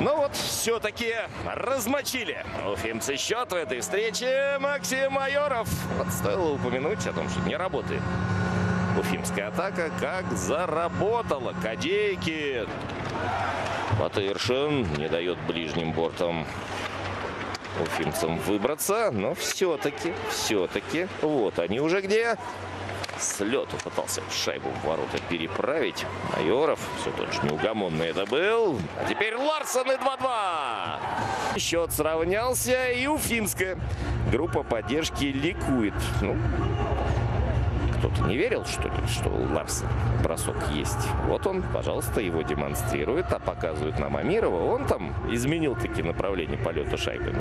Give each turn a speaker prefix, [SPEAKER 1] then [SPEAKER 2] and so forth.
[SPEAKER 1] Ну вот, все-таки размочили уфимцы счет в этой встрече Максим Майоров. Вот стоило упомянуть о том, что не работает. Уфимская атака как заработала. Кадейки. Батыршин не дает ближним бортом уфимцам выбраться. Но все-таки, все-таки, вот они уже где. С лету пытался шайбу в ворота переправить. Майоров, все тот же неугомонный это был. А теперь Ларсон и 2-2. Счет сравнялся и уфимская группа поддержки ликует. Ну, кто-то не верил, что ли, что у Ларса бросок есть. Вот он, пожалуйста, его демонстрирует, а показывает нам Амирова. Он там изменил таки направление полета шайбы.